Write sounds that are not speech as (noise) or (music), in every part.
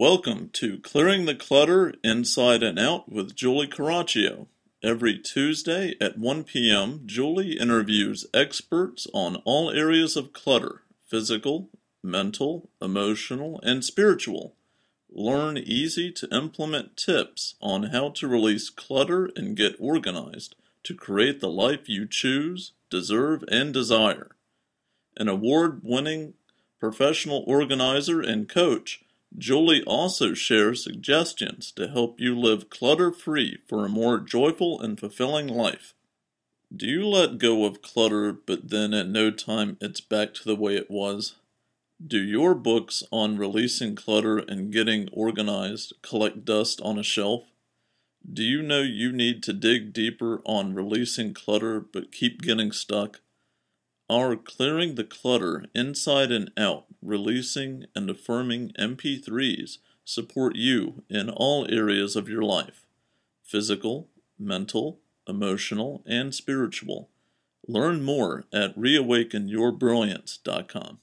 Welcome to Clearing the Clutter Inside and Out with Julie Coraccio. Every Tuesday at 1 p.m., Julie interviews experts on all areas of clutter physical, mental, emotional, and spiritual. Learn easy to implement tips on how to release clutter and get organized to create the life you choose, deserve, and desire. An award winning professional organizer and coach. Julie also shares suggestions to help you live clutter free for a more joyful and fulfilling life. Do you let go of clutter, but then at no time it's back to the way it was? Do your books on releasing clutter and getting organized collect dust on a shelf? Do you know you need to dig deeper on releasing clutter but keep getting stuck? Our Clearing the Clutter Inside and Out Releasing and Affirming MP3s support you in all areas of your life physical, mental, emotional, and spiritual. Learn more at reawakenyourbrilliance.com.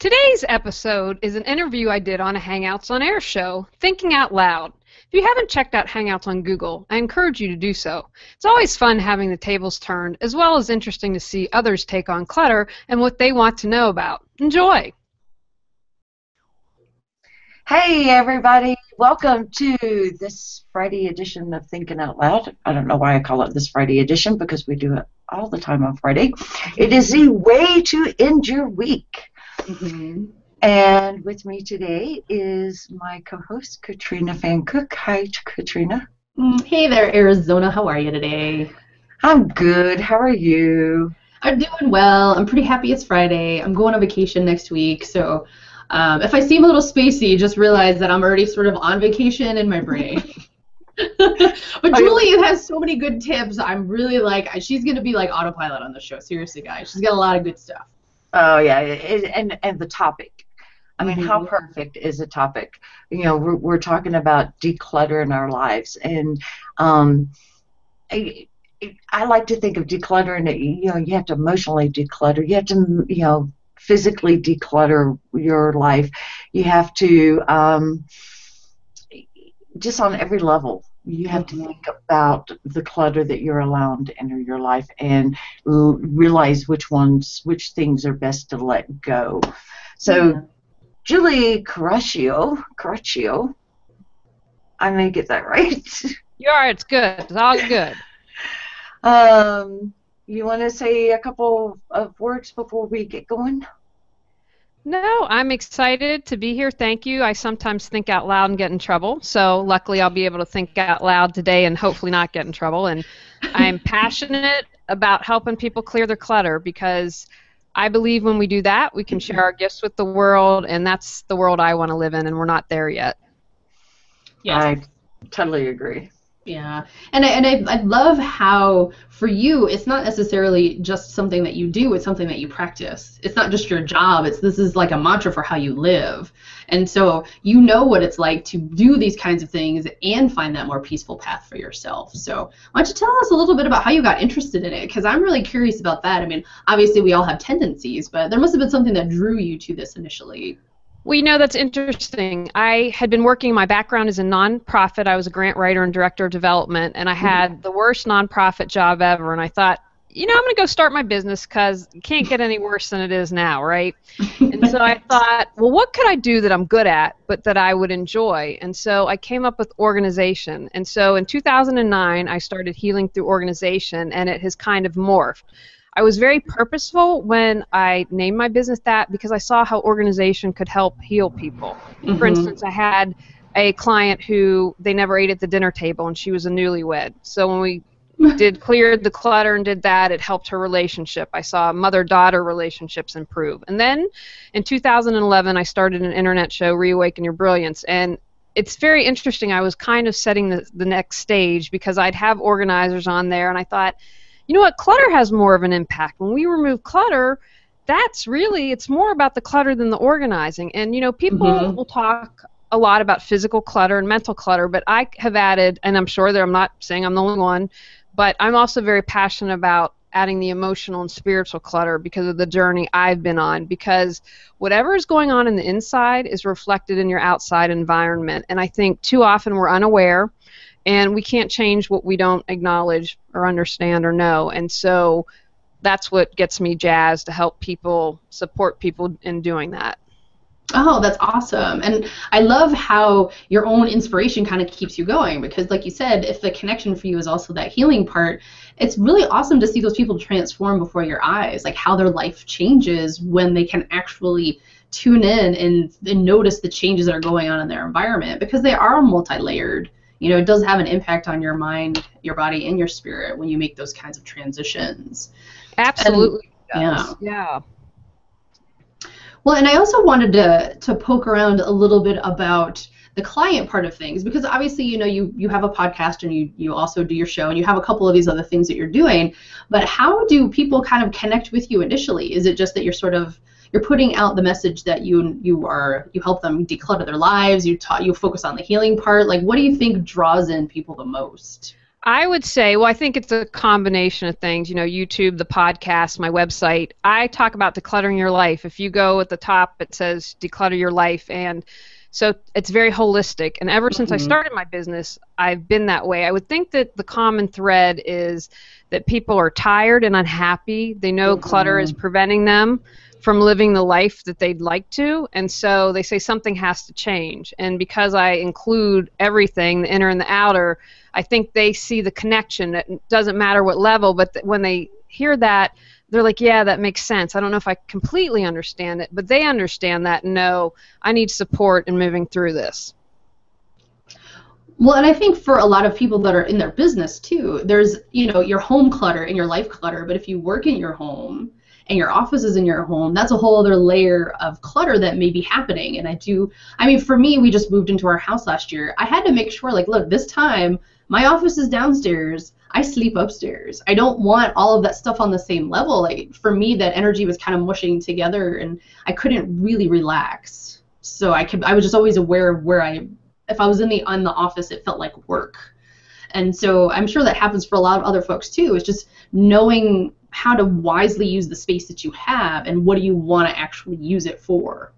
Today's episode is an interview I did on a Hangouts on Air show, Thinking Out Loud. If you haven't checked out Hangouts on Google, I encourage you to do so. It's always fun having the tables turned, as well as interesting to see others take on clutter and what they want to know about. Enjoy! Hey, everybody. Welcome to this Friday edition of Thinking Out Loud. I don't know why I call it this Friday edition because we do it all the time on Friday. It is the way to end your week. Mm-hmm. And with me today is my co-host Katrina Pfannkuch. Hi, Katrina. Mm, hey there, Arizona. How are you today? I'm good. How are you? I'm doing well. I'm pretty happy it's Friday. I'm going on vacation next week, so um, if I seem a little spacey, just realize that I'm already sort of on vacation in my brain. (laughs) (laughs) but Julie has so many good tips. I'm really like, she's gonna be like autopilot on the show. Seriously, guys, she's got a lot of good stuff. Oh yeah, it, and and the topic I mean, mm-hmm. how perfect is a topic? You know, we're, we're talking about decluttering our lives, and um, I, I like to think of decluttering. You know, you have to emotionally declutter. You have to, you know, physically declutter your life. You have to um, just on every level. You have to mm-hmm. think about the clutter that you're allowing to enter your life and l- realize which ones, which things are best to let go. So. Yeah Julie Coraccio, Coraccio, I may get that right. (laughs) You are. It's good. It's all good. um, you want to say a couple of words before we get going? No, I'm excited to be here. Thank you. I sometimes think out loud and get in trouble, so luckily I'll be able to think out loud today and hopefully not get in trouble. And I'm (laughs) passionate about helping people clear their clutter because I believe when we do that, we can share our gifts with the world, and that's the world I want to live in, and we're not there yet. Yeah, I totally agree. Yeah, and I, and I, I love how for you it's not necessarily just something that you do; it's something that you practice. It's not just your job. It's this is like a mantra for how you live, and so you know what it's like to do these kinds of things and find that more peaceful path for yourself. So why don't you tell us a little bit about how you got interested in it? Because I'm really curious about that. I mean, obviously we all have tendencies, but there must have been something that drew you to this initially. Well, you know, that's interesting. I had been working, my background is in nonprofit. I was a grant writer and director of development, and I mm-hmm. had the worst nonprofit job ever. And I thought, you know, I'm going to go start my business because it can't get any worse than it is now, right? and so I (laughs) thought, well, what could I do that I'm good at, but that I would enjoy? And so I came up with organization. And so in 2009, I started healing through organization, and it has kind of morphed. I was very purposeful when I named my business that because I saw how organization could help heal people. Mm-hmm. For instance, I had a client who they never ate at the dinner table and she was a newlywed. So when we (laughs) did cleared the clutter and did that, it helped her relationship. I saw mother-daughter relationships improve. And then in 2011 I started an internet show Reawaken Your Brilliance and it's very interesting. I was kind of setting the, the next stage because I'd have organizers on there and I thought you know what? Clutter has more of an impact. When we remove clutter, that's really it's more about the clutter than the organizing. And you know, people mm-hmm. will talk a lot about physical clutter and mental clutter, but I have added, and I'm sure that I'm not saying I'm the only one, but I'm also very passionate about adding the emotional and spiritual clutter because of the journey I've been on. Because whatever is going on in the inside is reflected in your outside environment. And I think too often we're unaware and we can't change what we don't acknowledge or understand or know. And so that's what gets me jazzed to help people support people in doing that. Oh, that's awesome. And I love how your own inspiration kind of keeps you going because, like you said, if the connection for you is also that healing part, it's really awesome to see those people transform before your eyes, like how their life changes when they can actually tune in and, and notice the changes that are going on in their environment because they are multi layered. You know, it does have an impact on your mind, your body, and your spirit when you make those kinds of transitions. Absolutely. And, yeah. Yeah. Well, and I also wanted to to poke around a little bit about the client part of things because obviously you know you you have a podcast and you you also do your show and you have a couple of these other things that you're doing but how do people kind of connect with you initially is it just that you're sort of you're putting out the message that you you are you help them declutter their lives you talk you focus on the healing part like what do you think draws in people the most I would say, well, I think it's a combination of things. You know, YouTube, the podcast, my website. I talk about decluttering your life. If you go at the top, it says declutter your life. And so it's very holistic. And ever mm-hmm. since I mm-hmm. started my business, I've been that way. I would think that the common thread is that people are tired and unhappy. They know mm-hmm. clutter is preventing them from living the life that they'd like to. And so they say something has to change. And because I include everything, the inner and the outer, I think they see the connection. It doesn't matter what level, but th- when they hear that, they're like, yeah, that makes sense. I don't know if I completely understand it, but they understand that No, I need support in moving through this. Well, and I think for a lot of people that are in their business too, there's, you know, your home clutter and your life clutter, but if you work in your home, and your office is in your home, that's a whole other layer of clutter that may be happening. And I do, I mean, for me, we just moved into our house last year. I had to make sure, like, look, this time my office is downstairs. I sleep upstairs. I don't want all of that stuff on the same level. Like for me, that energy was kind of mushing together, and I couldn't really relax. So I could, I was just always aware of where I, if I was in the in the office, it felt like work. And so I'm sure that happens for a lot of other folks too. It's just knowing how to wisely use the space that you have and what do you want to actually use it for.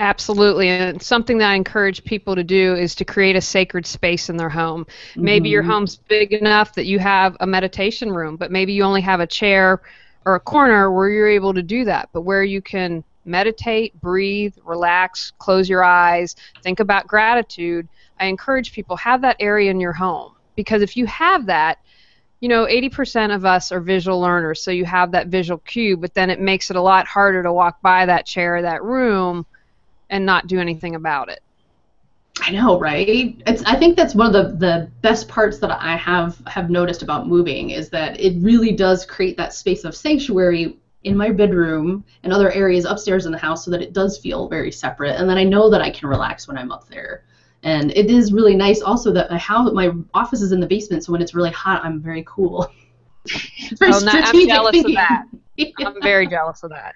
Absolutely. And something that I encourage people to do is to create a sacred space in their home. Mm-hmm. Maybe your mm-hmm. home's big enough that you have a meditation room, but maybe you only have a chair or a corner where you're able to do that, but where you can meditate, breathe, relax, close your eyes, think about gratitude. I encourage people have that area in your home because if you have that, you know, 80% of us are visual learners, so you have that visual cue, but then it makes it a lot harder to walk by that chair or that room and not do anything about it. I know, right? It's I think that's one of the, the best parts that I have have noticed about moving is that it really does create that space of sanctuary in my bedroom and other areas upstairs in the house so that it does feel very separate and then I know that I can relax when I'm up there. And it is really nice also that my house my office is in the basement so when it's really hot I'm very cool. very (laughs) oh, I'm jealous thinking. of that. I'm very (laughs) jealous of that.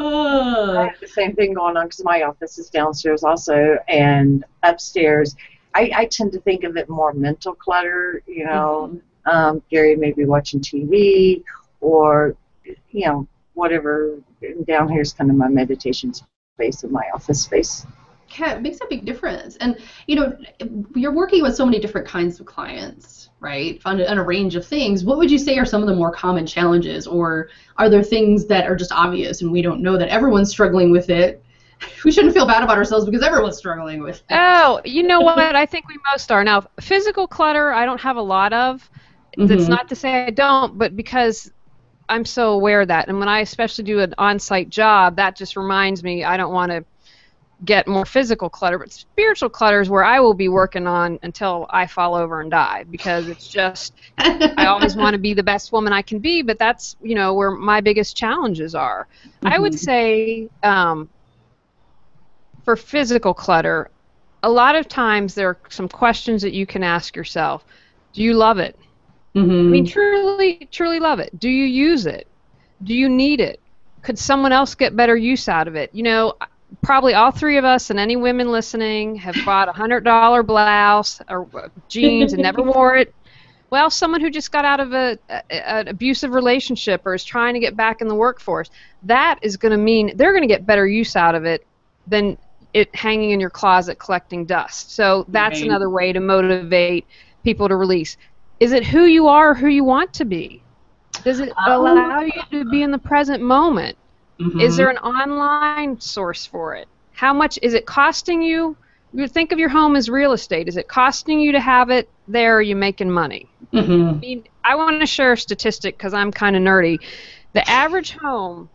I have the same thing going on because my office is downstairs also, and upstairs. I, I tend to think of it more mental clutter. You know, mm-hmm. um, Gary may be watching TV or, you know, whatever. Down here is kind of my meditation space and my office space it makes a big difference. And you know, you're working with so many different kinds of clients, right? On a, on a, range of things. What would you say are some of the more common challenges, or are there things that are just obvious and we don't know that everyone's struggling with it? (laughs) We shouldn't feel bad about ourselves because everyone's struggling with it. Oh, you know what? I think we most are now. Physical clutter, I don't have a lot of. Mm-hmm. That's not to say I don't, but because I'm so aware of that, and when I especially do an on-site job, that just reminds me I don't want to get more physical clutter, but spiritual clutter is where I will be working on until I fall over and die because it's just I always want to be the best woman I can be, but that's you know where my biggest challenges are. Mm-hmm. I would mm-hmm. say um, for physical clutter, a lot of times there are some questions that you can ask yourself. Do you love it? Mm-hmm. I mean, truly, truly love it. Do you use it? Do you need it? Could someone else get better use out of it? You know, probably all three of us and any women listening have bought a hundred dollar blouse or jeans and never wore it. Well, someone who just got out of a, a, an abusive relationship or is trying to get back in the workforce, that is going to mean they're going to get better use out of it than it hanging in your closet collecting dust. So that's Right. another way to motivate people to release. Is it who you are or who you want to be? Does it Um, allow you to be in the present moment? Mhm. Is there an online source for it? How much is it costing you? You think of your home as real estate. Is it costing you to have it there? Or are you making money? Mhm. I mean, I want to share a statistic because I'm kind of nerdy. The average home,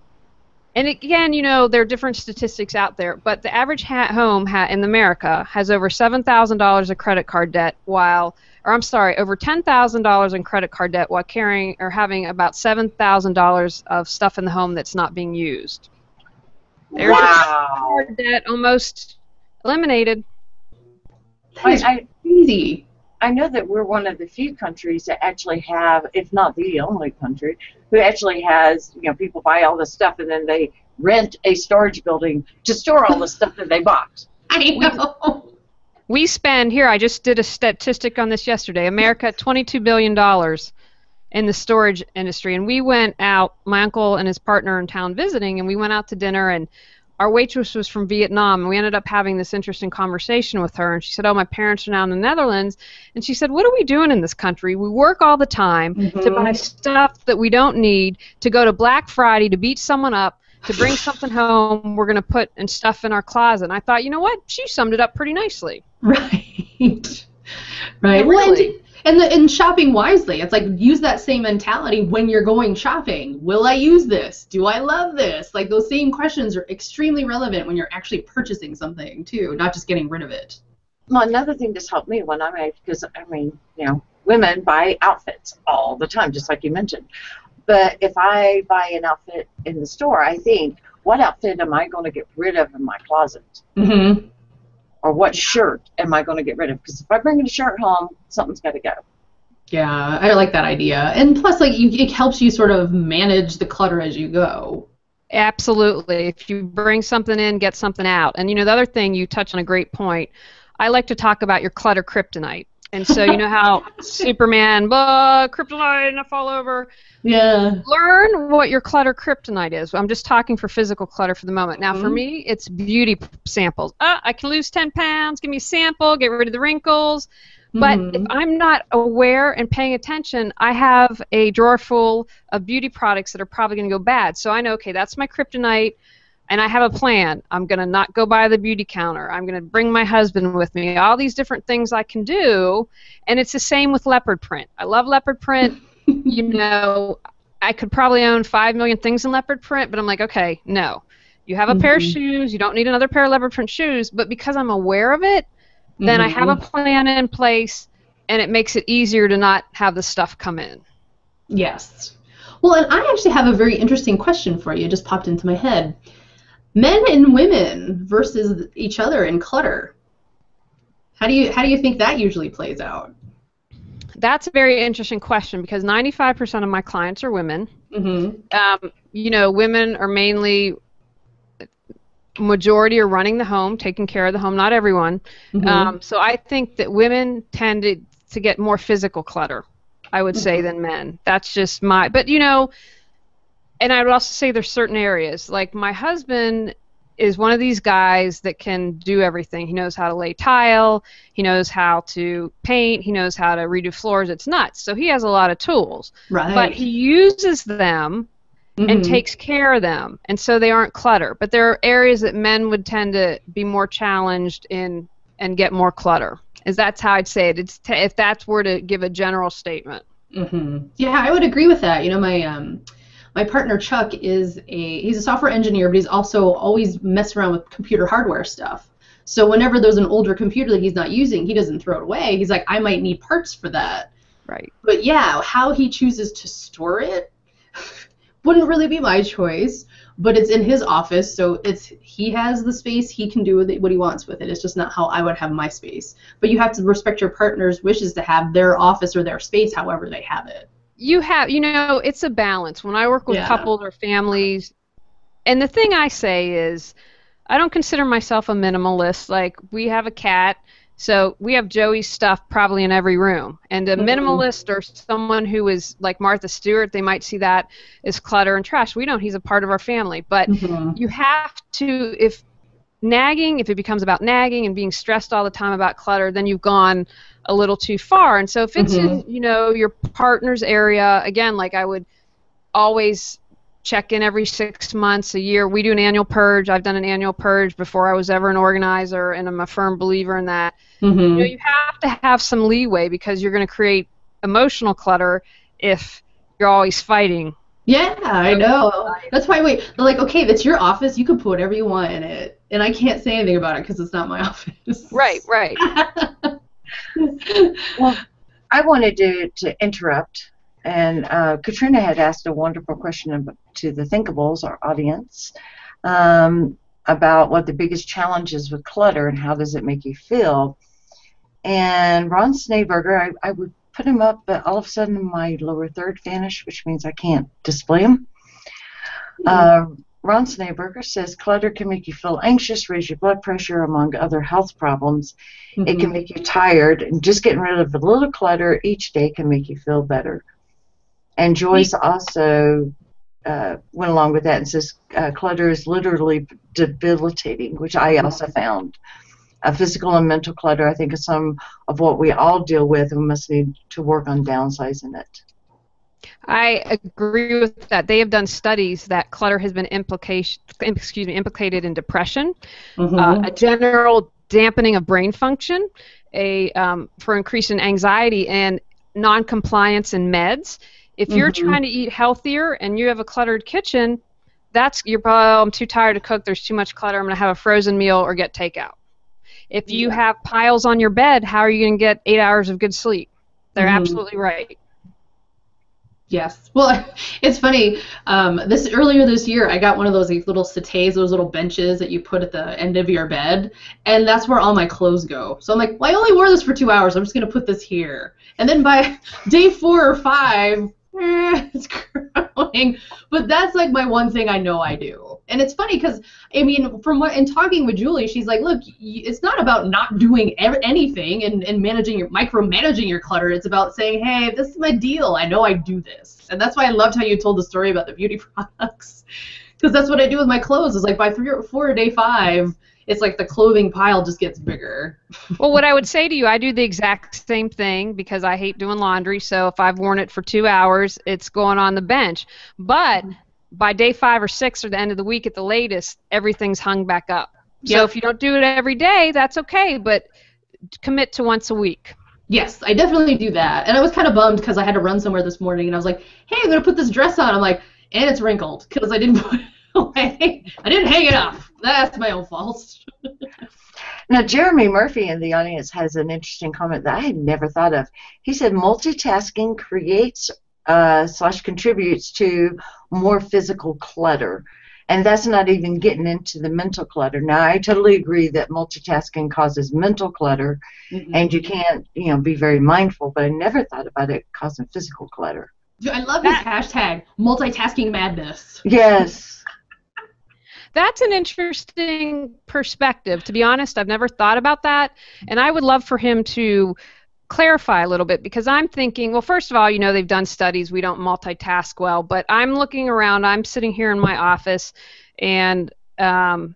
and again, you know, there are different statistics out there, but the average ha- home ha- in America has over seven thousand dollars of credit card debt, while, or I'm sorry, over ten thousand dollars in credit card debt, while carrying or having about seven thousand dollars of stuff in the home that's not being used. There's Wow. card debt almost eliminated. That is I, I, crazy. I know that we're one of the few countries that actually have, if not the only country, who actually has, you know, people buy all this stuff and then they rent a storage building to store all the stuff that they bought. (laughs) I know. We spend here. I just did a statistic on this yesterday. America, (laughs) twenty-two billion dollars in the storage industry, and we went out. My uncle and his partner in town visiting, and we went out to dinner. And our waitress was from Vietnam, and we ended up having this interesting conversation with her. And she said, "Oh, my parents are now in the Netherlands." And she said, "What are we doing in this country? We work all the time to Mhm. buy stuff that we don't need, to go to Black Friday to beat someone up." To bring (laughs) something home, we're going to put and stuff in our closet. And I thought, you know what? She summed it up pretty nicely. Right. (laughs) Right. Yeah, Well, and- really. and, the, and shopping wisely. It's like use that same mentality when you're going shopping. Will I use this? Do I love this? Like those same questions are extremely relevant when you're actually purchasing something too, not just getting rid of it. Well, another thing that's helped me when I'm because I mean, you know, women buy outfits all the time, just like you mentioned. But if I buy an outfit in the store, I think, what outfit am I going to get rid of in my closet? Mm-hmm. Or what shirt am I going to get rid of? Because if I bring a shirt home, something's got to go. Yeah, I like that idea. And plus, like, you, it helps you sort of manage the clutter as you go. Absolutely. If you bring something in, get something out. And you know, the other thing you touch on a great point. I like to talk about your clutter kryptonite. And so you know how Superman, uh, kryptonite, and I fall over. Yeah. Learn what your clutter kryptonite is. I'm just talking for physical clutter for the moment. Now, for Mhm. me, it's beauty samples. Uh, I can lose 10 pounds. Give me a sample. Get rid of the wrinkles. But if Mhm. I'm not aware and paying attention, I have a drawer full of beauty products that are probably going to go bad. So I know, okay, that's my kryptonite, and I have a plan. I'm going to not go by the beauty counter. I'm going to bring my husband with me. All these different things I can do, and it's the same with leopard print. I love leopard print. (laughs) you know, I could probably own five million things in leopard print, but I'm like, okay, no. You have a pair of Mhm. shoes. You don't need another pair of leopard print shoes. But because I'm aware of it, then I have a plan in place, and it makes it easier to not have the stuff come in. Yes. Well, and I actually have a very interesting question for you. It just popped into my head. Men and women versus each other in clutter. How do you how do you think that usually plays out? That's a very interesting question because 95% of my clients are women. Mm-hmm. Um, you know, women are mainly majority are running the home, taking care of the home. Not everyone. Mm-hmm. Um, so I think that women tend to, to get more physical clutter, I would say, than men. That's just my. But you know, and I would also say there's certain areas. Like my husband is one of these guys that can do everything. He knows how to lay tile. He knows how to paint. He knows how to redo floors. It's nuts. So he has a lot of tools, right. but he uses them and Mhm. takes care of them, and so they aren't clutter. But there are areas that men would tend to be more challenged in and get more clutter. Is that's how I'd say it? It's t- if that's were to give a general statement. hmm Yeah, I would agree with that. You know, my um, my partner Chuck is a he's a software engineer, but he's also always messing around with computer hardware stuff. So whenever there's an older computer that he's not using, he doesn't throw it away. He's like, I might need parts for that. Right. But yeah, how he chooses to store it (laughs) wouldn't really be my choice. But it's in his office, so it's he has the space. He can do with it what he wants with it. It's just not how I would have my space. But you have to respect your partner's wishes to have their office or their space however they have it. You have, you know, it's a balance. When I work with Yeah. couples or families, and the thing I say is, I don't consider myself a minimalist. Like we have a cat, So we have Joey's stuff probably in every room. And a minimalist or someone who is like Martha Stewart, they might see that as clutter and trash. We don't. He's a part of our family. But Mhm. you have to, if nagging, if it becomes about nagging and being stressed all the time about clutter, then you've gone a little too far. And so if it's in, you know, your partner's area, again, like I would always check in every six months, a year. We do an annual purge. I've done an annual purge before I was ever an organizer, and I'm a firm believer in that. Mhm. You know, you have to have some leeway because you're going to create emotional clutter if you're always fighting. Yeah, I know. That's why wait, they're like, okay, that's your office. You can put whatever you want in it, and I can't say anything about it because it's not my (laughs) office. Right, right. (laughs) Well, I wanted to, to interrupt, and uh, Katrina had asked a wonderful question to the Thinkables, our audience, um, about what the biggest challenge is with clutter and how does it make you feel. And Ron Snaberger, I, I would put him up, but all of a sudden my lower third vanished, which means I can't display him. Uh, Ron Snaberger says clutter can make you feel anxious, raise your blood pressure, among other health problems. It can make you tired, and just getting rid of a little clutter each day can make you feel better. And Joyce also uh, went along with that and says uh, clutter is literally debilitating, which I also found. Uh, physical and mental clutter, I think, is some of what we all deal with, and we must need to work on downsizing it. I agree with that. They have done studies that clutter has been implication, excuse me, implicated in depression, Mhm. uh, a general dampening of brain function, a um, for increasing anxiety and non-compliance in meds. If you're Mhm. trying to eat healthier and you have a cluttered kitchen, that's you're probably oh, I'm too tired to cook. There's too much clutter. I'm going to have a frozen meal or get takeout. If you have piles on your bed, how are you going to get eight hours of good sleep? They're Mhm. absolutely right. Yes. Well, (laughs) it's funny. Um, this earlier this year, I got one of those little settees, those little benches that you put at the end of your bed, and that's where all my clothes go. So I'm like, well, I only wore this for two hours. I'm just gonna put this here. And then by (laughs) day four or five, (laughs) it's growing. But that's like my one thing I know I do. And it's funny because I mean, from what in talking with Julie, she's like, look, it's not about not doing anything and, and managing your micromanaging your clutter. It's about saying, hey, this is my deal. I know I do this, and that's why I loved how you told the story about the beauty (laughs) products, because that's what I do with my clothes. Is like by three or four or day five, it's like the clothing pile just gets bigger. Well, what I would say to you, I do the exact same thing because I hate doing laundry. So if I've worn it for two hours, it's going on the bench. But by day five or six or the end of the week at the latest, everything's hung back up. So if you don't do it every day, that's okay. But commit to once a week. Yes, I definitely do that. And I was kind of bummed because I had to run somewhere this morning, and I was like, hey, I'm gonna put this dress on. I'm like, and it's wrinkled because I didn't (laughs) put it away. I didn't hang it up. That's my own fault. (laughs) Now, Jeremy Murphy in the audience has an interesting comment that I had never thought of. He said multitasking creates uh, slash contributes to more physical clutter. And that's not even getting into the mental clutter. Now, I totally agree that multitasking causes mental clutter, and you can't, you know, be very mindful. But I never thought about it causing physical clutter. I love this hashtag multitasking madness. Yes. That's an interesting perspective. To be honest, I've never thought about that, and I would love for him to clarify a little bit because I'm thinking, well, first of all, you know, they've done studies, we don't multitask well, but I'm looking around, I'm sitting here in my office, and um,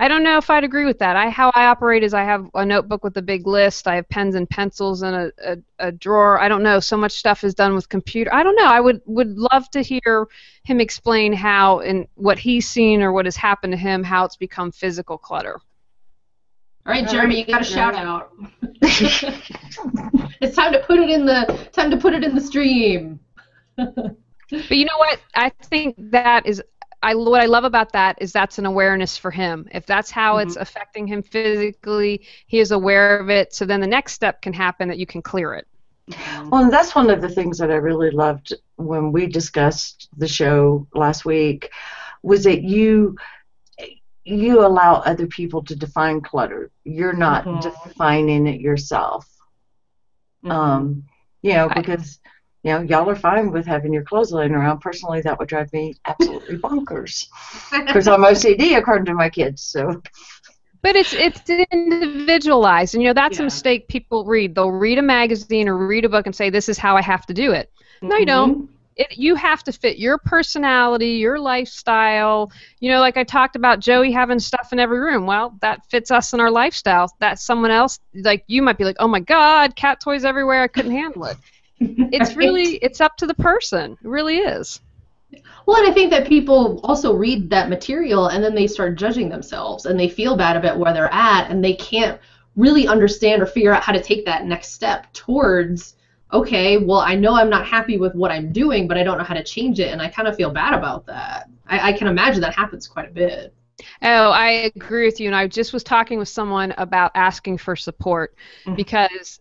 I don't know if I'd agree with that. I how I operate is I have a notebook with a big list. I have pens and pencils and a, a, a drawer. I don't know. So much stuff is done with computer. I don't know. I would would love to hear him explain how and what he's seen or what has happened to him, how it's become physical clutter. All right, Jeremy, you got a shout out. (laughs) it's time to put it in the time to put it in the stream. (laughs) But you know what? I think that is I what I love about that is that's an awareness for him. If that's how it's affecting him physically, he is aware of it. So then the next step can happen that you can clear it. Well, and that's one of the things that I really loved when we discussed the show last week was that you you allow other people to define clutter. You're not Mhm. defining it yourself. Um, you know, I- because you know y'all are fine with having your clothes laying around. Personally, that would drive me absolutely (laughs) bonkers (laughs) because I'm OCD according to my kids. So But it's it's individualized, and you know that's Yeah. a mistake people read. They'll read a magazine or read a book and say, "This is how I have to do it." No, you don't. Mm-hmm. It, you have to fit your personality, your lifestyle. You know, like I talked about Joey having stuff in every room. Well, that fits us in our lifestyle. That someone else, like you, might be like, "Oh my God, cat toys everywhere! I couldn't handle it." It's (laughs) really it's up to the person. It really is. Well, and I think that people also read that material and then they start judging themselves and they feel bad about where they're at and they can't really understand or figure out how to take that next step towards, okay, well, I know I'm not happy with what I'm doing, but I don't know how to change it and I kind of feel bad about that. I, I can imagine that happens quite a bit. Oh, I agree with you. And I just was talking with someone about asking for support Mhm. because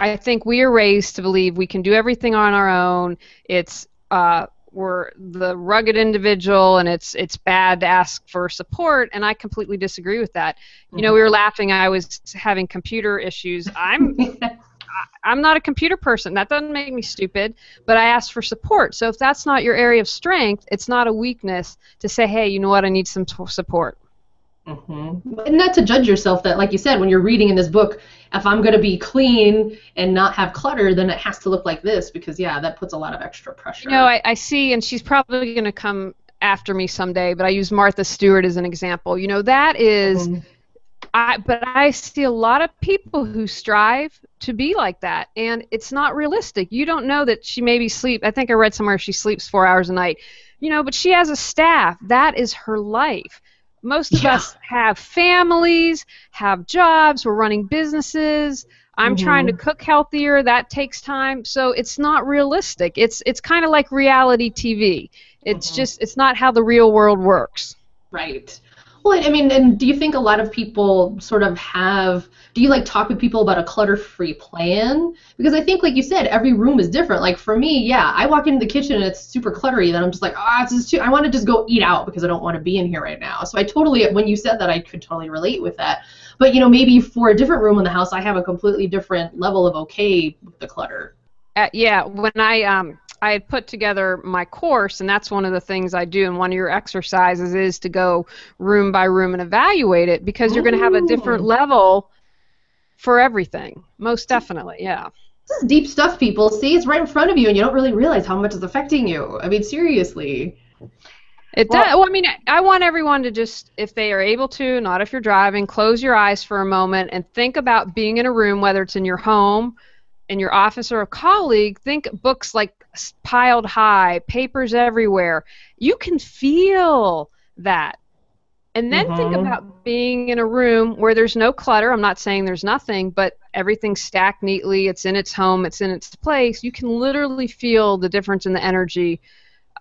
I think we are raised to believe we can do everything on our own. It's uh, we're the rugged individual, and it's it's bad to ask for support. And I completely disagree with that. You know, we were laughing. I was having computer issues. I'm I'm not a computer person. That doesn't make me stupid, but I asked for support. So if that's not your area of strength, it's not a weakness to say, hey, you know what, I need some t- support. Mm-hmm. And not to judge yourself that, like you said, when you're reading in this book, if I'm going to be clean and not have clutter, then it has to look like this because, yeah, that puts a lot of extra pressure. You know, I, I see, and she's probably going to come after me someday, but I use Martha Stewart as an example. You know, that is, Mhm. I, but I see a lot of people who strive to be like that, and it's not realistic. You don't know that she maybe sleep. I think I read somewhere she sleeps four hours a night. You know, but she has a staff. That is her life. Most of Yeah. us have families, have jobs. We're running businesses. I'm trying to cook healthier. That takes time. So it's not realistic. It's it's kind of like reality TV. It's Mhm. just it's not how the real world works. Right. Well, I mean, and do you think a lot of people sort of have? Do you like talk with people about a clutter-free plan? Because I think, like you said, every room is different. Like for me, yeah, I walk into the kitchen and it's super cluttery. Then I'm just like, ah, this is too. I want to just go eat out because I don't want to be in here right now. So I totally, when you said that, I could totally relate with that. But you know, maybe for a different room in the house, I have a completely different level of okay with the clutter. Uh, yeah, when I um I had put together my course, and that's one of the things I do. And one of your exercises is to go room by room and evaluate it because you're going to have a different level for everything. Most definitely, yeah. This is deep stuff, people. See, it's right in front of you, and you don't really realize how much it's affecting you. I mean, seriously. It Well- does. Well, I mean, I want everyone to just, if they are able to, not if you're driving, close your eyes for a moment and think about being in a room, whether it's in your home, in your office, or a colleague. Think books like piled high, papers everywhere. You can feel that. And then think Mhm. about being in a room where there's no clutter. I'm not saying there's nothing, but everything's stacked neatly. It's in its home. It's in its place. You can literally feel the difference in the energy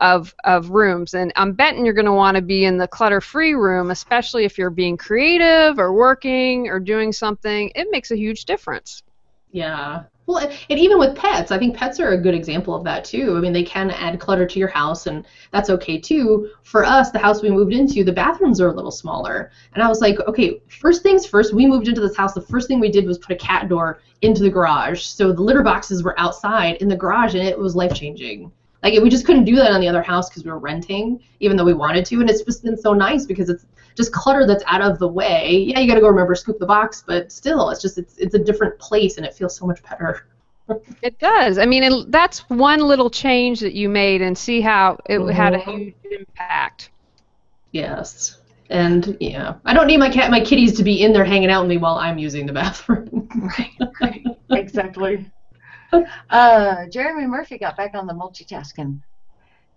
of of rooms. And I'm betting you're going to want to be in the clutter-free room, especially if you're being creative or working or doing something. It makes a huge difference. Yeah. Well, and even with pets, I think pets are a good example of that too. I mean, they can add clutter to your house, and that's okay too. For us, the house we moved into, the bathrooms are a little smaller. And I was like, okay, first things first, we moved into this house. The first thing we did was put a cat door into the garage. So the litter boxes were outside in the garage, and it was life changing. Like, we just couldn't do that on the other house because we were renting, even though we wanted to. And it's just been so nice because it's just clutter that's out of the way. Yeah, you got to go remember scoop the box, but still, it's just it's it's a different place and it feels so much better. (laughs) It does. I mean, it, that's one little change that you made, and see how it had a Mhm. huge impact. Yes. And yeah, I don't need my cat, my kitties to be in there hanging out with me while I'm using the bathroom. Right. exactly. (laughs) Uh, Jeremy Murphy got back on the multitasking.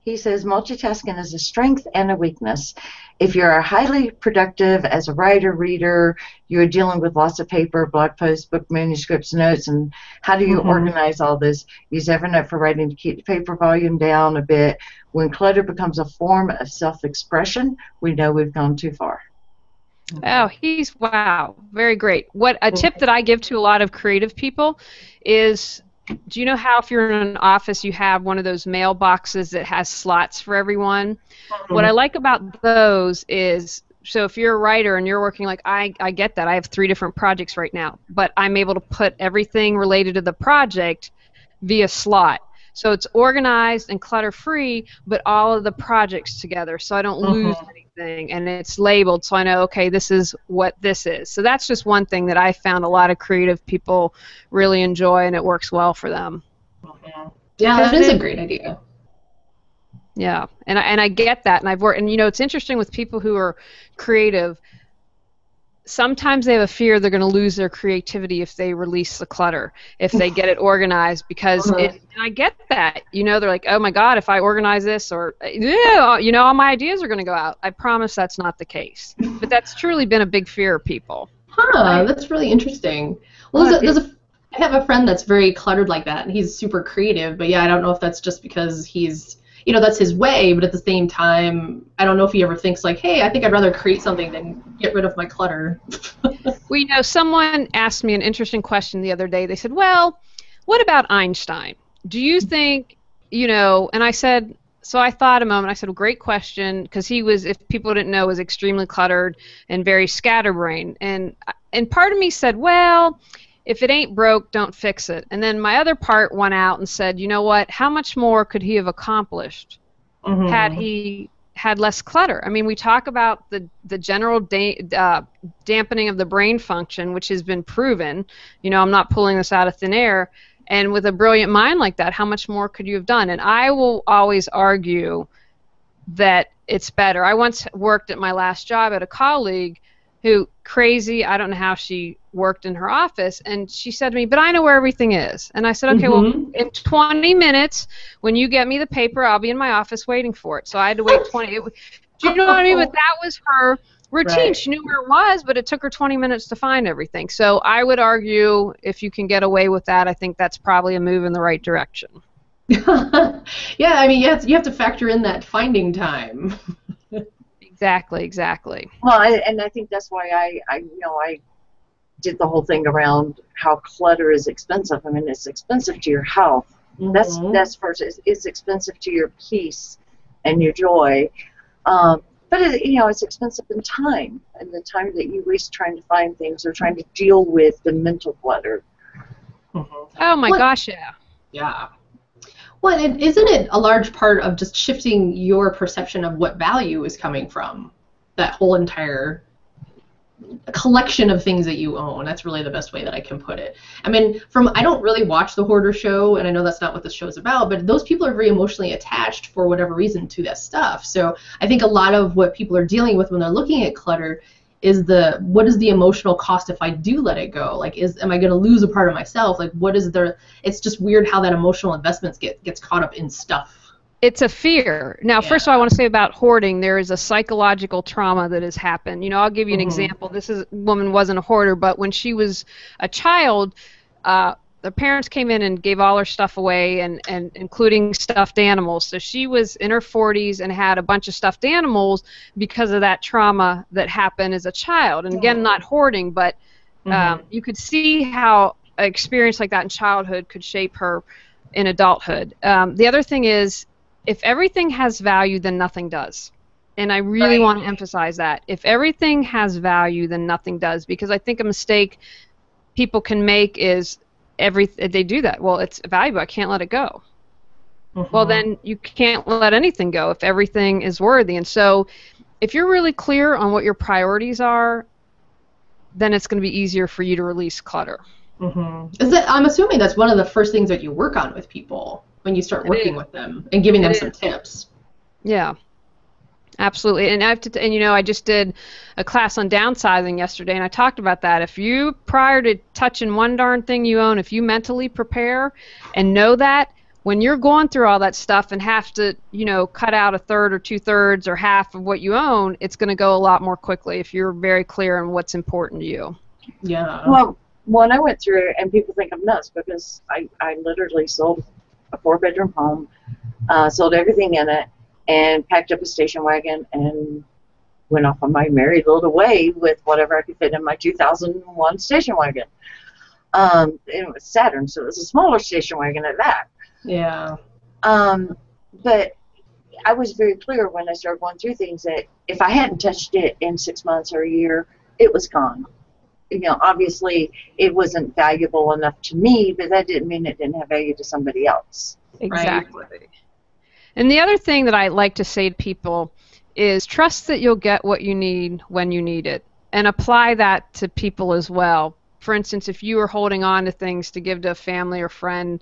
He says multitasking is a strength and a weakness. If you're highly productive as a writer, reader, you're dealing with lots of paper, blog posts, book manuscripts, notes, and how do you Mhm. organize all this? Use Evernote for writing to keep the paper volume down a bit. When clutter becomes a form of self expression, we know we've gone too far. Oh, he's wow, very great. What a tip that I give to a lot of creative people is do you know how if you're in an office you have one of those mailboxes that has slots for everyone? What I mm-hmm. like about those is so if you're a writer and you're working like I I get that. I have three different projects right now, but I'm able to put everything related to the project via slot. So it's organized and clutter free, but all of the projects together, so I don't lose Mhm. anything, and it's labeled, so I know okay, this is what this is. So that's just one thing that I found a lot of creative people really enjoy, and it works well for them. Yeah, that Because is a great idea. Yeah, and I, and I get that, and I've worked, and you know, it's interesting with people who are creative. Sometimes they have a fear they're going to lose their creativity if they release the clutter, if they get it (laughs) organized, because Uh-huh. it, and I get that. You know, they're like, oh my God, if I organize this, or you know, all my ideas are going to go out. I promise that's not the case, but that's truly been a big fear of people. Huh, that's really interesting. Well, Well, there's a, there's a, I have a friend that's very cluttered like that, and he's super creative. But yeah, I don't know if that's just because he's, you know, that's his way. But at the same time, I don't know if he ever thinks like, hey, I think I'd rather create something than get rid of my clutter. (laughs) Well, you know, someone asked me an interesting question the other day. They said, "Well, what about Einstein? Do you mm-hmm. think, you know?" And I said, so I thought a moment. I said, well, "Great question," because he was, if people didn't know, was extremely cluttered and very scatterbrained. And and part of me said, "Well." If it ain't broke, don't fix it. And then my other part went out and said, you know what? How much more could he have accomplished had he had less clutter. I mean, we talk about the the general da- uh, dampening of the brain function, which has been proven. You know, I'm not pulling this out of thin air. And with a brilliant mind like that, how much more could you have done? And I will always argue that it's better. I once worked at my last job at a colleague who crazy i don't know how she worked in her office and she said to me but i know where everything is and i said okay well Mhm. in 20 minutes when you get me the paper i'll be in my office waiting for it so i had to wait 20 it, do you know what i mean but that was her routine Right. she knew where it was but it took her 20 minutes to find everything so i would argue if you can get away with that i think that's probably a move in the right direction (laughs) yeah, I mean, you have, to, you have to factor in that finding time. (laughs) exactly exactly Well, I, and I think that's why I, I, you know, I did the whole thing around how clutter is expensive. I mean, it's expensive to your health. That's Mhm. that's first. It's, it's expensive to your peace and your joy. Um, but it, you know, it's expensive in time and the time that you waste trying to find things or trying to deal with the mental clutter. Mhm. oh my What- gosh yeah Yeah. Well, isn't it a large part of just shifting your perception of what value is coming from that whole entire collection of things that you own? That's really the best way that I can put it. I mean, from I don't really watch the Hoarder Show, and I know that's not what this show's about, but those people are very emotionally attached for whatever reason to that stuff. So I think a lot of what people are dealing with when they're looking at clutter is the what is the emotional cost if I do let it go? Like, is am I going to lose a part of myself? Like, what is there? It's just weird how that emotional investments get gets caught up in stuff. it's a fear. Now, first of all, I want to say about hoarding, there is a psychological trauma that has happened. You know, I'll give you an Mhm. example. This is a woman wasn't a hoarder, but when she was a child, uh, the parents came in and gave all her stuff away, and, and including stuffed animals. So she was in her 40s and had a bunch of stuffed animals because of that trauma that happened as a child. And again, not hoarding, but um, you could see how an experience like that in childhood could shape her in adulthood. Um, the other thing is, if everything has value, then nothing does. And I really Right. want to emphasize that. If everything has value, then nothing does. Because I think a mistake people can make is every they do that. Well, it's valuable. I can't let it go. Well, then you can't let anything go if everything is worthy. And so, if you're really clear on what your priorities are, then it's going to be easier for you to release clutter. Mhm. Is that I'm assuming that's one of the first things that you work on with people when you start It working is. with them and giving them It some tips. Yeah. Absolutely. And I have to and you know, I just did a class on downsizing yesterday and I talked about that. If you prior to touching one darn thing you own, if you mentally prepare and know that when you're going through all that stuff and have to, you know, cut out a third or two thirds or half of what you own, it's going to go a lot more quickly if you're very clear on what's important to you. Yeah. Well, when I went through, and people think I'm nuts because I, I literally sold a four bedroom home, uh, sold everything in it, and packed up a station wagon and went off on my merry little way with whatever I could fit in my 2001 station wagon. Um, it was Saturn, so it was a smaller station wagon at that. yeah. Um, but I was very clear when I started going through things that if I hadn't touched it in six months or a year, it was gone. you know, obviously it wasn't valuable enough to me, but that didn't mean it didn't have value to somebody else. Exactly. Right. And the other thing that I like to say to people is trust that you'll get what you need when you need it and apply that to people as well. For instance, if you are holding on to things to give to a family or friend,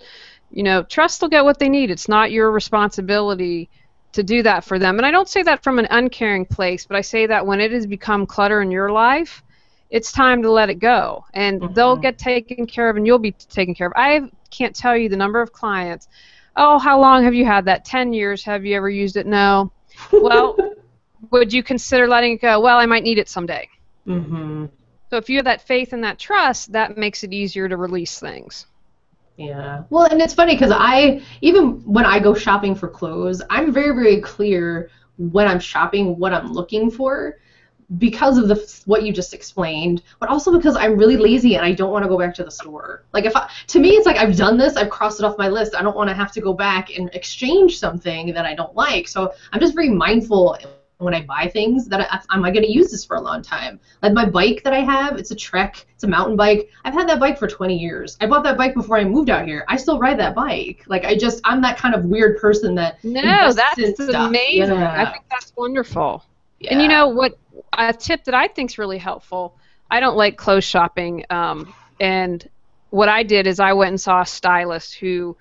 you know, trust they'll get what they need. It's not your responsibility to do that for them. And I don't say that from an uncaring place, but I say that when it has become clutter in your life, it's time to let it go. And mm-hmm. they'll get taken care of and you'll be taken care of. I can't tell you the number of clients. Oh, how long have you had that? 10 years. Have you ever used it? No. Well, (laughs) would you consider letting it go? Well, I might need it someday. Mm-hmm. So if you have that faith and that trust, that makes it easier to release things. Yeah. Well, and it's funny because I even when I go shopping for clothes, I'm very very clear when I'm shopping what I'm looking for because of the what you just explained, but also because I'm really lazy and I don't want to go back to the store. Like if I, to me it's like I've done this, I've crossed it off my list. I don't want to have to go back and exchange something that I don't like. So I'm just very mindful when I buy things that I, am I going to use this for a long time? Like my bike that I have, it's a Trek, it's a mountain bike. I've had that bike for 20 years. I bought that bike before I moved out here. I still ride that bike. Like I just, I'm that kind of weird person that. No, that's amazing. Yeah. I think that's wonderful. Yeah. And you know what? A tip that I think is really helpful. I don't like clothes shopping, um, and what I did is I went and saw a stylist who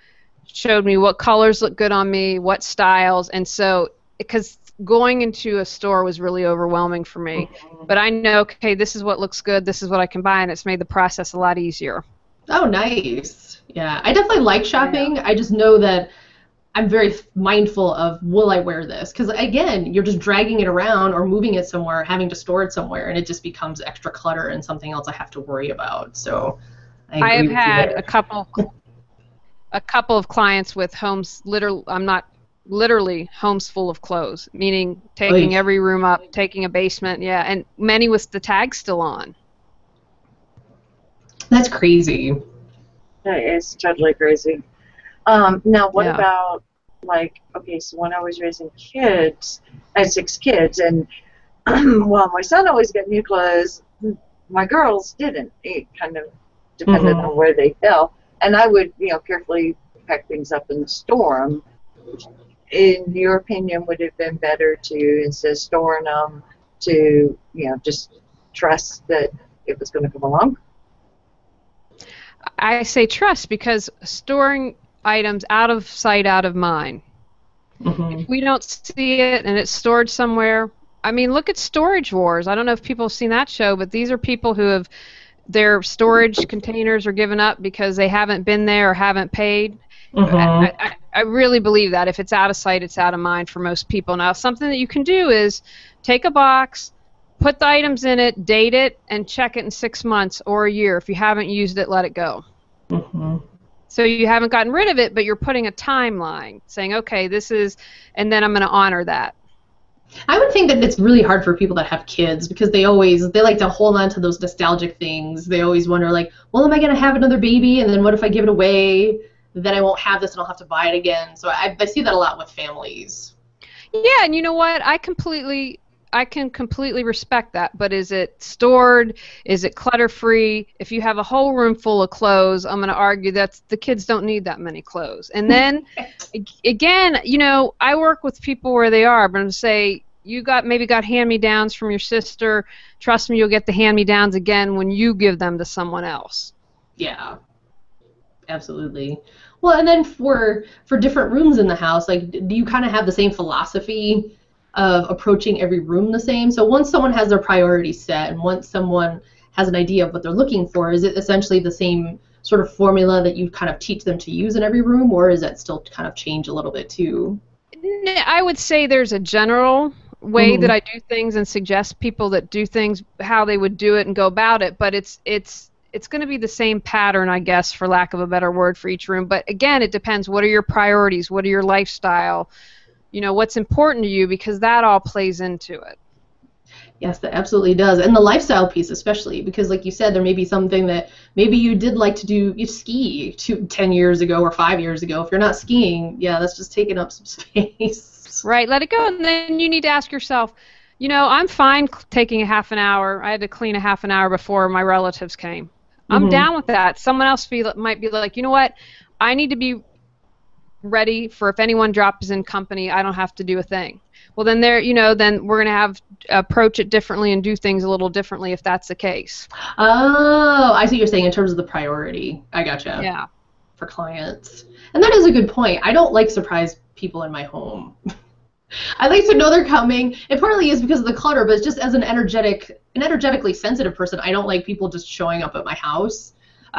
showed me what colors look good on me, what styles, and so because going into a store was really overwhelming for me. Mm-hmm. But I know, okay, this is what looks good, this is what I can buy, and it's made the process a lot easier. Oh, nice. Yeah, I definitely like shopping. I just know that I'm very mindful of will I wear this? Because again, you're just dragging it around or moving it somewhere, having to store it somewhere, and it just becomes extra clutter and something else I have to worry about. So I, I have had a couple. a couple of clients with homes literally I'm not literally homes full of clothes, meaning taking Oy. every room up, taking a basement, yeah, and many with the tags still on. That's crazy. That is totally crazy. Um, now, what yeah. about like okay, so when I was raising kids, I had six kids, and (clears throat) well, my son always got new clothes. My girls didn't. It kind of depended mm-hmm. on where they fell, and I would, you know, carefully pack things up and store them in your opinion, would it have been better to, instead of storing them, to, you know, just trust that it was going to come along? I say trust because storing items out of sight, out of mind. Mm-hmm. If we don't see it and it's stored somewhere, I mean, look at Storage Wars. I don't know if people have seen that show, but these are people who have their storage containers are given up because they haven't been there or haven't paid. Mm-hmm. I, I, I really believe that if it's out of sight, it's out of mind for most people. Now, something that you can do is take a box, put the items in it, date it, and check it in six months or a year. If you haven't used it, let it go. Mm-hmm. So you haven't gotten rid of it, but you're putting a timeline, saying, okay, this is, and then I'm going to honor that. I would think that it's really hard for people that have kids because they always they like to hold on to those nostalgic things. They always wonder like, well, am I going to have another baby, and then what if I give it away? then I won't have this and I'll have to buy it again. So I, I see that a lot with families. Yeah, and you know what? I completely I can completely respect that, but is it stored? Is it clutter free? If you have a whole room full of clothes, I'm going to argue that the kids don't need that many clothes. And then (laughs) again, you know, I work with people where they are, but I'm going to say you got maybe got hand-me-downs from your sister. Trust me, you'll get the hand-me-downs again when you give them to someone else. Yeah. Absolutely. Well, and then for for different rooms in the house, like do you kind of have the same philosophy of approaching every room the same? So once someone has their priorities set and once someone has an idea of what they're looking for, is it essentially the same sort of formula that you kind of teach them to use in every room, or is that still kind of change a little bit too? I would say there's a general way mm-hmm. that I do things and suggest people that do things how they would do it and go about it, but it's it's it's going to be the same pattern, I guess, for lack of a better word for each room. But again, it depends. What are your priorities? What are your lifestyle? You know, what's important to you because that all plays into it. Yes, that absolutely does. And the lifestyle piece, especially, because, like you said, there may be something that maybe you did like to do, you ski two, 10 years ago or five years ago. If you're not skiing, yeah, that's just taking up some (laughs) space. Right, let it go. And then you need to ask yourself, you know, I'm fine taking a half an hour. I had to clean a half an hour before my relatives came. I'm Mhm. down with that. Someone else feel, might be like, you know what? I need to be ready for if anyone drops in company, I don't have to do a thing. Well, then there, you know, then we're gonna have approach it differently and do things a little differently if that's the case. Oh, I see what you're saying in terms of the priority. I gotcha. Yeah. For clients. And that is a good point. I don't like surprise people in my home. (laughs) I like to know they're coming. It partly is because of the clutter, but just as an energetic, an energetically sensitive person, I don't like people just showing up at my house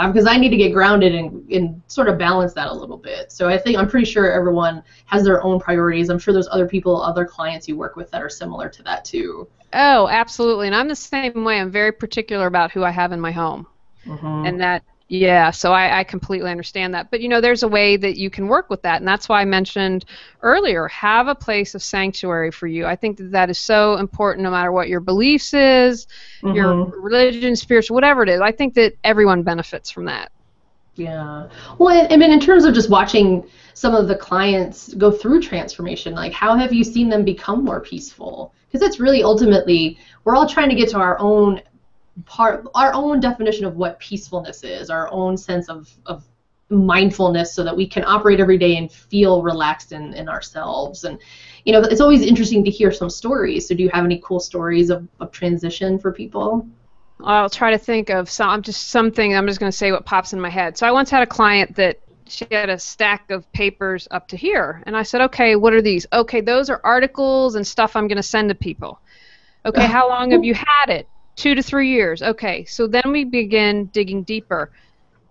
because I need to get grounded and, and sort of balance that a little bit. So I think I'm pretty sure everyone has their own priorities. I'm sure there's other people, other clients you work with that are similar to that too. Oh, absolutely. And I'm the same way. I'm very particular about who I have in my home. Mhm. and that yeah so I, I completely understand that but you know there's a way that you can work with that and that's why i mentioned earlier have a place of sanctuary for you i think that that is so important no matter what your beliefs is your Mhm. religion spiritual whatever it is i think that everyone benefits from that Yeah. Well, I mean, in terms of just watching some of the clients go through transformation, like how have you seen them become more peaceful? Because that's really ultimately we're all trying to get to our own part, our own definition of what peacefulness is, our own sense of of mindfulness, so that we can operate every day and feel relaxed in, in ourselves. And you know, it's always interesting to hear some stories. So, do you have any cool stories of, of transition for people? I'll try to think of some. I'm just something. I'm just going to say what pops in my head. So I once had a client that she had a stack of papers up to here, and I said, "Okay, what are these? Okay, those are articles and stuff I'm going to send to people. Okay, (laughs) how long have you had it? Two to three years. Okay, so then we begin digging deeper."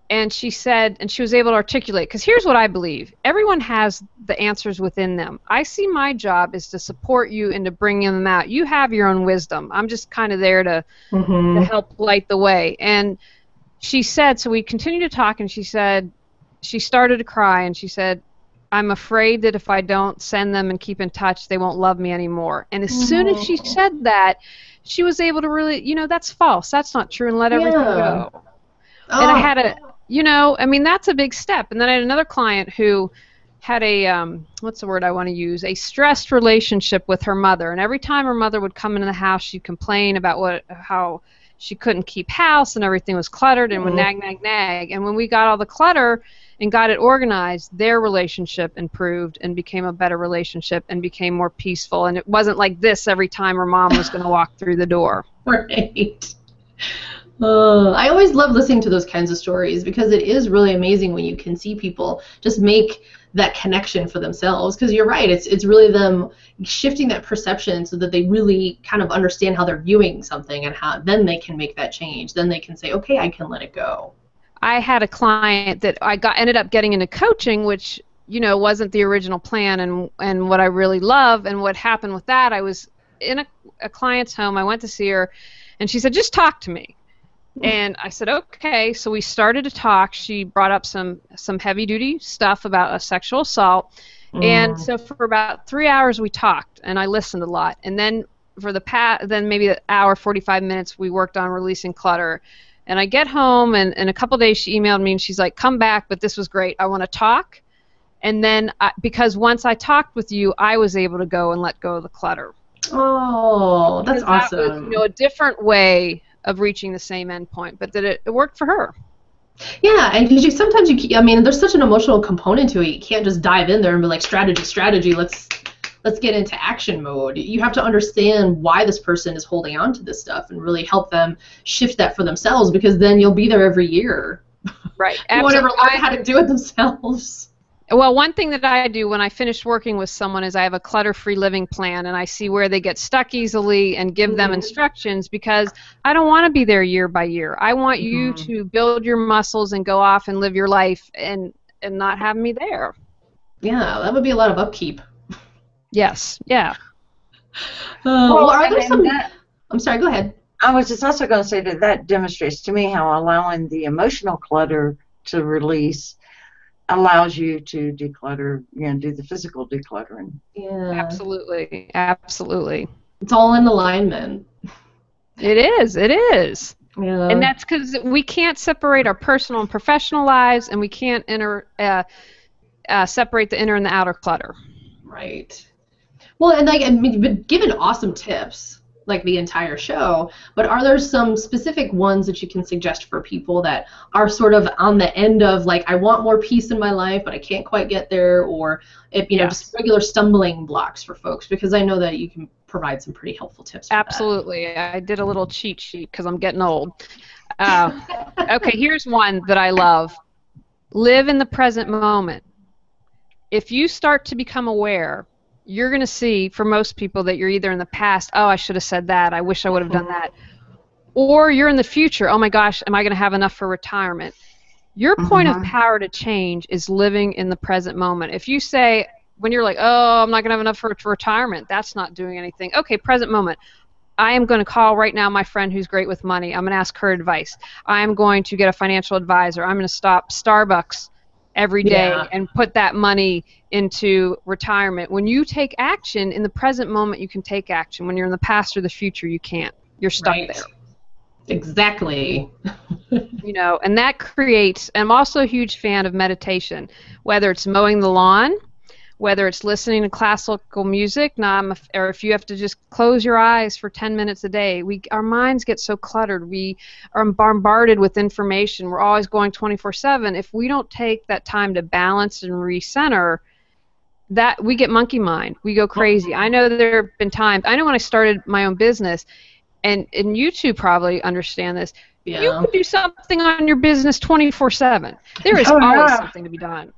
And she said, and she was able to articulate, because here's what I believe everyone has the answers within them. I see my job is to support you and to bring them out. You have your own wisdom. I'm just kind of there to Mm-hmm. to help light the way. And she said, so we continued to talk, and she said, she started to cry, and she said, I'm afraid that if I don't send them and keep in touch, they won't love me anymore. And as soon as she said that, she was able to really, you know, that's false. That's not true, and let everything Yeah. go. And Oh. I had a, you know, I mean, that's a big step. And then I had another client who had a, um, what's the word I want to use, a stressed relationship with her mother. And every time her mother would come into the house, she'd complain about what, how she couldn't keep house and everything was cluttered and would Mhm. nag, nag, nag. And when we got all the clutter and got it organized, their relationship improved and became a better relationship and became more peaceful. And it wasn't like this every time her mom was going to walk through the door. (laughs) Right. Uh, I always love listening to those kinds of stories because it is really amazing when you can see people just make that connection for themselves. Because you're right, it's it's really them shifting that perception so that they really kind of understand how they're viewing something and how then they can make that change. Then they can say, okay, I can let it go. I had a client that I got ended up getting into coaching, which you know wasn't the original plan, and and what I really love, and what happened with that, I was in a, a client's home. I went to see her, and she said, "Just talk to me." And I said, "Okay." So we started to talk. She brought up some some heavy duty stuff about a sexual assault, mm. and so for about three hours we talked, and I listened a lot, and then for the past, then maybe an hour, 45 minutes, we worked on releasing clutter. And I get home, and in a couple days, she emailed me, and she's like, "Come back, but this was great. I want to talk." And then, I, because once I talked with you, I was able to go and let go of the clutter. Oh, that's Because that was, awesome. you know, a different way of reaching the same endpoint, but that it, it worked for her. Yeah, and because you sometimes you, I mean, there's such an emotional component to it. You can't just dive in there and be like, strategy, strategy. Let's let's get into action mode. You have to understand why this person is holding on to this stuff and really help them shift that for themselves. Because then you'll be there every year. Right. They won't ever learn how to do it themselves. Well, one thing that I do when I finish working with someone is I have a clutter-free living plan, and I see where they get stuck easily and give them Mhm. instructions because I don't want to be there year by year. I want you Mhm. to build your muscles and go off and live your life and and not have me there. Yeah, that would be a lot of upkeep. Yes. Yeah. Uh, (laughs) well, are there some? that- I'm sorry. Go ahead. I was just also going to say that that demonstrates to me how allowing the emotional clutter to release allows you to declutter, you know, do the physical decluttering. Yeah. Absolutely. Absolutely. It's all in alignment. It is. It is. Yeah. and that's because we can't separate our personal and professional lives, and we can't inter, uh, uh, separate the inner and the outer clutter. Right. Well, and like, I mean, you've been given awesome tips, like the entire show. But are there some specific ones that you can suggest for people that are sort of on the end of like, I want more peace in my life, but I can't quite get there, or if you know, Yes. just regular stumbling blocks for folks? Because I know that you can provide some pretty helpful tips. For that. Absolutely. I did a little cheat sheet because I'm getting old. Uh, okay, here's one that I love live in the present moment. If you start to become aware, you're going to see for most people that you're either in the past, oh, I should have said that, I wish I would have done that, or you're in the future, oh my gosh, am I going to have enough for retirement? Your point of Mhm. power to change is living in the present moment. If you say, when you're like, oh, I'm not going to have enough for, for retirement, that's not doing anything. Okay, present moment. I am going to call right now my friend who's great with money. I'm going to ask her advice. I'm going to get a financial advisor. I'm going to stop Starbucks every day Yeah. and put that money into retirement. When you take action in the present moment, you can take action. When you're in the past or the future, you can't. You're stuck Right. there. Exactly. (laughs) You know, and that creates. I'm also a huge fan of meditation, whether it's mowing the lawn, whether it's listening to classical music, now I'm a, or if you have to just close your eyes for 10 minutes a day. We our minds get so cluttered. We are bombarded with information. We're always going 24/7. If we don't take that time to balance and recenter, that we get monkey mind. We go crazy. Mm-hmm. I know there have been times. I know when I started my own business, and and you two probably understand this. Yeah. You can do something on your business 24/7. There is Oh, always yeah. something to be done.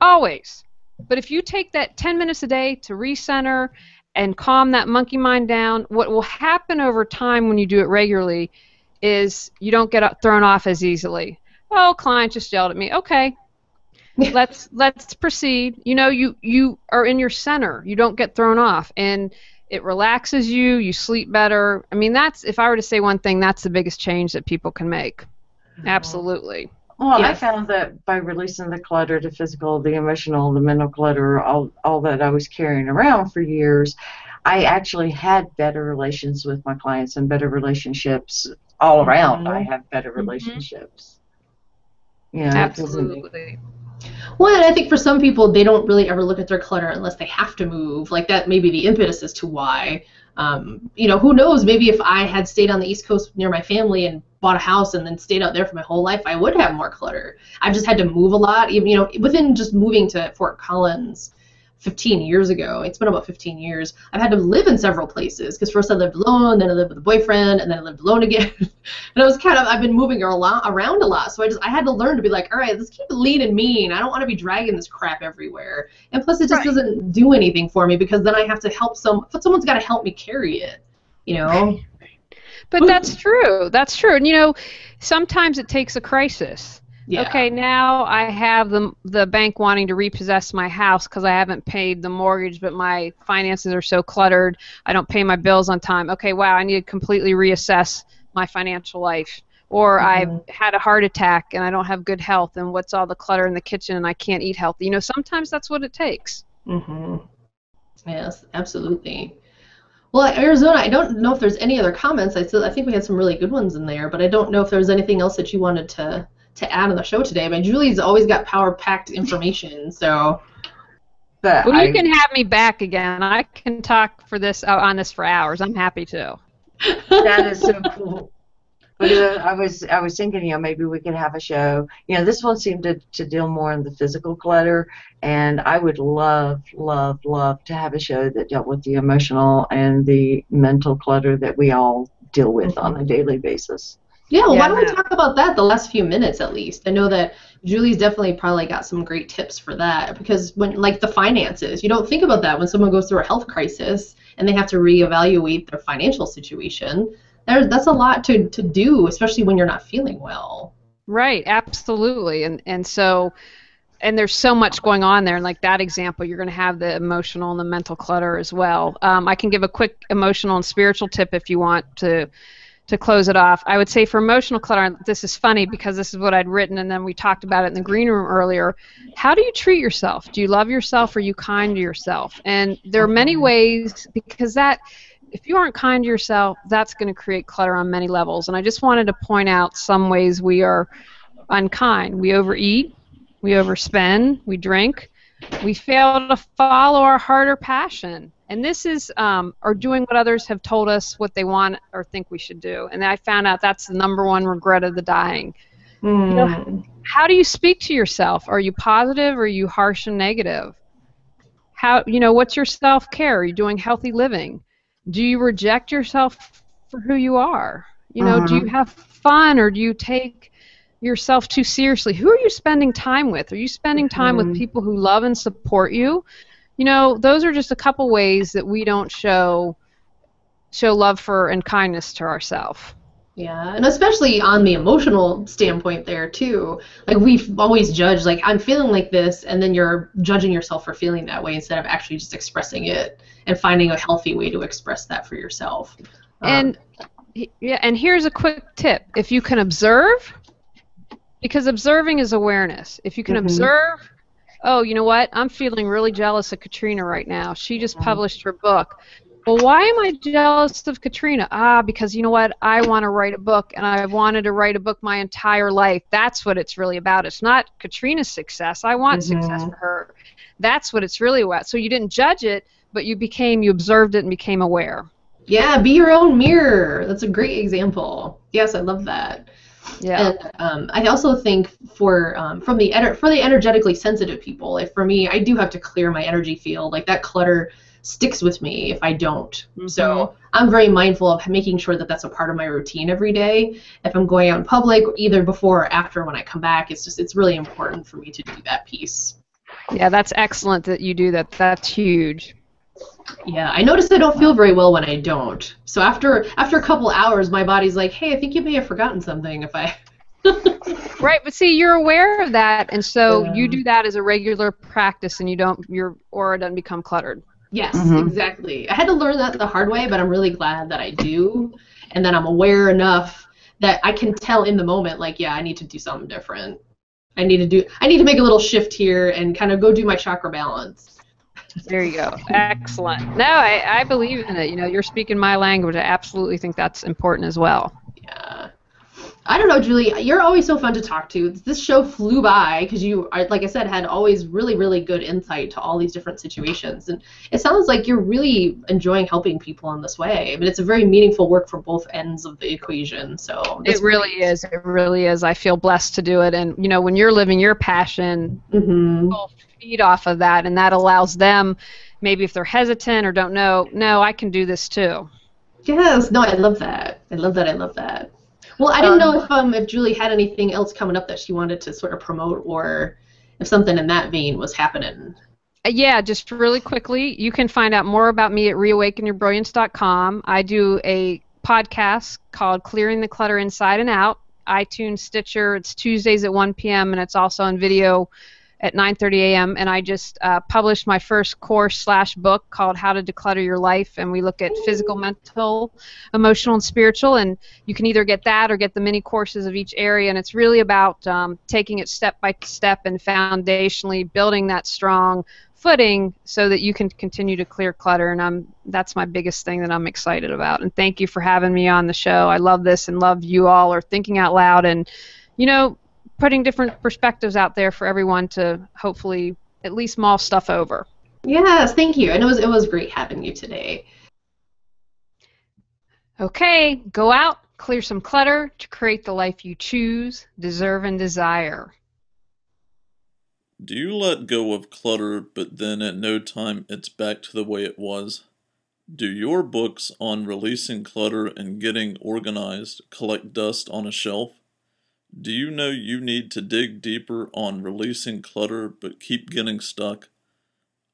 Always. But if you take that 10 minutes a day to recenter and calm that monkey mind down, what will happen over time when you do it regularly is you don't get thrown off as easily. Oh, client just yelled at me. Okay. (laughs) let's let's proceed. You know, you you are in your center. You don't get thrown off and it relaxes you, you sleep better. I mean, that's if I were to say one thing, that's the biggest change that people can make. Absolutely. Well, I found that by releasing the clutter, the physical, the emotional, the mental clutter, all, all that I was carrying around for years, I actually had better relations with my clients and better relationships all around. Mhm. I have better Mhm. relationships. Yeah, it doesn't- Absolutely. Well, and I think for some people, they don't really ever look at their clutter unless they have to move. Like that may be the impetus as to why. Um, you know, who knows? Maybe if I had stayed on the East Coast near my family and bought a house and then stayed out there for my whole life, I would have more clutter. I've just had to move a lot. Even you know, within just moving to Fort Collins 15 years ago, it's been about 15 years. I've had to live in several places because first I lived alone, then I lived with a boyfriend, and then I lived alone again. (laughs) and I was kind of I've been moving a lot around a lot, so I just I had to learn to be like, all right, let's keep it lean and mean. I don't want to be dragging this crap everywhere. And plus, it just Right. doesn't do anything for me because then I have to help some. But someone's got to help me carry it. You know. But that's true. That's true. And you know, sometimes it takes a crisis. Yeah. Okay, now I have the the bank wanting to repossess my house because I haven't paid the mortgage, but my finances are so cluttered. I don't pay my bills on time. Okay, wow, I need to completely reassess my financial life. Or Mhm. I've had a heart attack and I don't have good health, and what's all the clutter in the kitchen and I can't eat healthy. You know, sometimes that's what it takes. hmm Yes, absolutely. Well, Arizona, I don't know if there's any other comments. I still, I think we had some really good ones in there, but I don't know if there was anything else that you wanted to to add on the show today. But Julie's always got power packed information, so But Well, I, you can have me back again. I can talk for this uh, on this for hours. I'm happy to. that is so cool. But uh, I was I was thinking, you know, maybe we could have a show. You know, this one seemed to, to deal more in the physical clutter, and I would love, love, love to have a show that dealt with the emotional and the mental clutter that we all deal with on a daily basis. Yeah. Well, why don't we talk about that the last few minutes at least? I know that Julie's definitely probably got some great tips for that because when like the finances, you don't think about that when someone goes through a health crisis and they have to reevaluate their financial situation. There, that's a lot to, to do, especially when you're not feeling well. Right, absolutely. And and so and there's so much going on there. And like that example, you're going to have the emotional and the mental clutter as well. Um, I can give a quick emotional and spiritual tip if you want to to close it off. I would say for emotional clutter, this is funny because this is what I'd written, and then we talked about it in the green room earlier. How do you treat yourself? Do you love yourself? Or are you kind to yourself? And there are many ways because that if you aren't kind to yourself, that's going to create clutter on many levels. And I just wanted to point out some ways we are unkind. We overeat, we overspend, we drink, we fail to follow our heart or passion. And this is, um, or doing what others have told us what they want or think we should do. And I found out that's the number one regret of the dying. Mm. You know, how do you speak to yourself? Are you positive or are you harsh and negative? How, you know, what's your self care? Are you doing healthy living? Do you reject yourself for who you are? You know, do you have fun or do you take yourself too seriously? Who are you spending time with? Are you spending time with Mhm. people who love and support you? You know, those are just a couple ways that we don't show show love for and kindness to ourselves. Yeah, and especially on the emotional standpoint there too. Like we've always judged like I'm feeling like this and then you're judging yourself for feeling that way instead of actually just expressing it and finding a healthy way to express that for yourself. Um, And yeah, and here's a quick tip: if you can observe, because observing is awareness. If you can Mhm. observe, oh, you know what? I'm feeling really jealous of Katrina right now. She just published her book. Well, why am I jealous of Katrina? Ah, because you know what? I want to write a book, and I've wanted to write a book my entire life. That's what it's really about. It's not Katrina's success. I want success Mhm. for her. That's what it's really about. So you didn't judge it, but you became, you observed it and became aware. yeah, be your own mirror. That's a great example. Yes, I love that. Yeah. And um, I also think for um, from the ener- for the energetically sensitive people, like for me, I do have to clear my energy field. Like that clutter sticks with me if I don't. So I'm very mindful of making sure that that's a part of my routine every day. If I'm going out in public, either before or after when I come back, it's just it's really important for me to do that piece. Yeah, that's excellent that you do that. That's huge. Yeah, I notice I don't feel very well when I don't. So after after a couple hours, my body's like, "Hey, I think you may have forgotten something." If I (laughs) Right, but see, you're aware of that, and so Yeah. you do that as a regular practice, and you don't your aura doesn't become cluttered. Yes, Mhm. exactly. I had to learn that the hard way, but I'm really glad that I do, and that I'm aware enough that I can tell in the moment, like, yeah, I need to do something different. I need to do. I need to make a little shift here and kind of go do my chakra balance. There you go. Excellent. No, I, I believe in it. You know, you're speaking my language. I absolutely think that's important as well. Yeah. I don't know, Julie. You're always so fun to talk to. This show flew by because you, like I said, had always really, really good insight to all these different situations, and it sounds like you're really enjoying helping people in this way. I mean, it's a very meaningful work for both ends of the equation. So It really is. It really is. I feel blessed to do it, and you know, when you're living your passion, hmm people feed off of that, and that allows them, maybe if they're hesitant or don't know, no, I can do this too. Yes. No, I love that. I love that. I love that. Well, I didn't know if um if Julie had anything else coming up that she wanted to sort of promote, or if something in that vein was happening. Uh, Yeah, just really quickly, you can find out more about me at reawakenyourbrilliance.com. I do a podcast called Clearing the Clutter Inside and Out, iTunes, Stitcher. It's Tuesdays at 1 p.m. and it's also on video at 9:30 a.m. And I just uh, published my first course slash book called How to Declutter Your Life, and we look at physical, mental, emotional, and spiritual. And you can either get that or get the mini courses of each area. And it's really about um, taking it step by step and foundationally building that strong footing so that you can continue to clear clutter and I'm that's my biggest thing that I'm excited about and thank you for having me on the show I love this and love you all are thinking out loud and you know putting different perspectives out there for everyone to hopefully at least mull stuff over Yes, thank you. And it was it was great having you today. okay go out clear some clutter to create the life you choose deserve and desire Do you let go of clutter, but then at no time it's back to the way it was? Do your books on releasing clutter and getting organized collect dust on a shelf? Do you know you need to dig deeper on releasing clutter but keep getting stuck?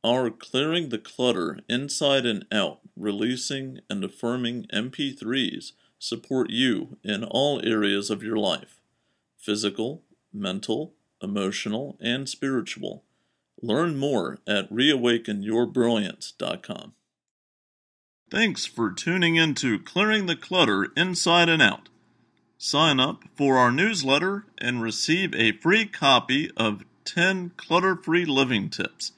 Our Clearing the Clutter Inside and Out, Releasing and Affirming MP3s support you in all areas of your life physical, mental, emotional, and spiritual. Learn more at reawakenyourbrilliance.com. Thanks for tuning in to Clearing the Clutter Inside and Out. Sign up for our newsletter and receive a free copy of 10 clutter free living tips.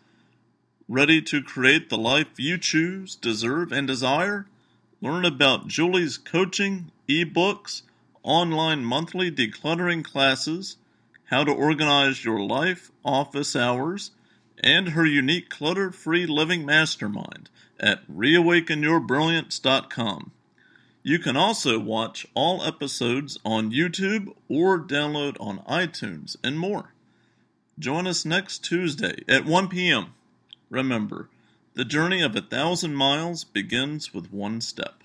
Ready to create the life you choose, deserve, and desire? Learn about Julie's coaching, ebooks, online monthly decluttering classes, how to organize your life, office hours, and her unique clutter free living mastermind at reawakenyourbrilliance.com. You can also watch all episodes on YouTube or download on iTunes and more. Join us next Tuesday at 1 p.m. Remember, the journey of a thousand miles begins with one step.